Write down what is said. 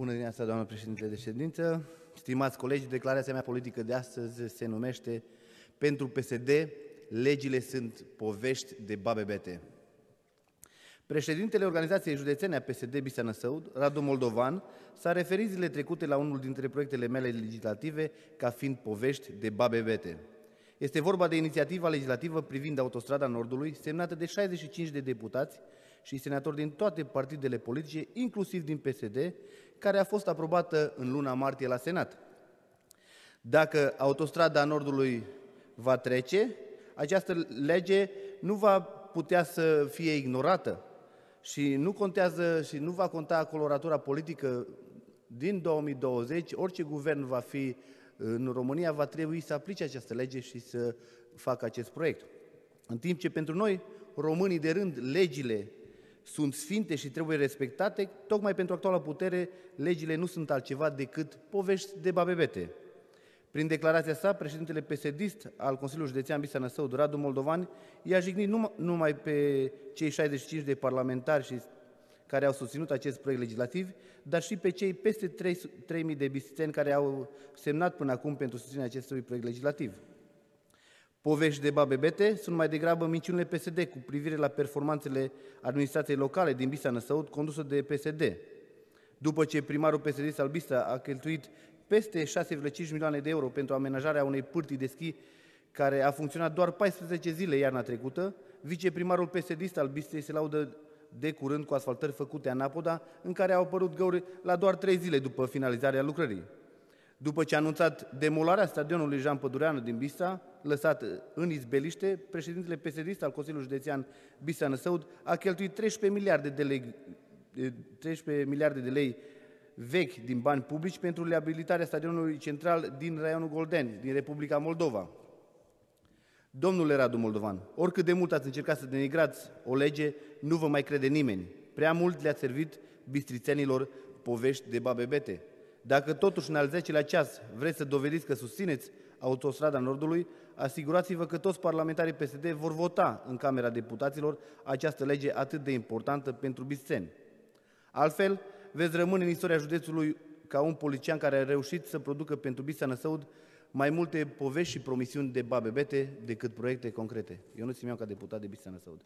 Bună dimineața, doamnă președinte de ședință. Stimați colegi, declarația mea politică de astăzi se numește Pentru PSD, legile sunt povești de babe bete. Președintele Organizației Județene a PSD Bisea Năsăud, Radu Moldovan, s-a referit zilele trecute la unul dintre proiectele mele legislative ca fiind povești de babe bete. Este vorba de inițiativa legislativă privind autostrada Nordului, semnată de 65 de deputați și senatori din toate partidele politice, inclusiv din PSD, care a fost aprobată în luna martie la Senat. Dacă autostrada Nordului va trece, această lege nu va putea să fie ignorată și nu contează și nu va conta coloratura politică din 2020, orice guvern va fi în România, va trebui să aplice această lege și să facă acest proiect. În timp ce pentru noi, românii de rând, legile sunt sfinte și trebuie respectate, tocmai pentru actuala putere, legile nu sunt altceva decât povești de babebete. Prin declarația sa, președintele PSD al Consiliului Județean Bisa Năsăud, Radu Moldovan, i-a jignit numai pe cei 65 de parlamentari și care au susținut acest proiect legislativ, dar și pe cei peste 3.000 de bisiteni care au semnat până acum pentru susținerea acestui proiect legislativ. Povești de babe bete sunt mai degrabă minciunile PSD cu privire la performanțele administrației locale din Bisa Năsăud, condusă de PSD. După ce primarul PSD al Bisa a cheltuit peste 6,5 milioane de euro pentru amenajarea unei pârtii de schi care a funcționat doar 14 zile iarna trecută, viceprimarul PSD al Bistei se laudă de curând cu asfaltări făcute în Apoda, în care au apărut găuri la doar 3 zile după finalizarea lucrării. După ce a anunțat demolarea stadionului Jean Pădureanu din Bista, lăsat în izbeliște, președintele PSD al Consiliului Județean Bista Năsăud a cheltuit 13 miliarde de lei, 13 miliarde de lei vechi din bani publici pentru reabilitarea stadionului central din raionul Golden, din Republica Moldova. Domnule Radu Moldovan, oricât de mult ați încercat să denigrați o lege, nu vă mai crede nimeni. Prea mult le-a servit bistrițenilor povești de babebete. Dacă totuși în al 10-lea ceas vreți să dovediți că susțineți autostrada Nordului, asigurați-vă că toți parlamentarii PSD vor vota în Camera Deputaților această lege atât de importantă pentru bistreni. Altfel, veți rămâne în istoria județului ca un polician care a reușit să producă pentru Bisa Năsăud mai multe povești și promisiuni de babebete decât proiecte concrete. Eu nu ți ca deputat de Bisa Năsăud.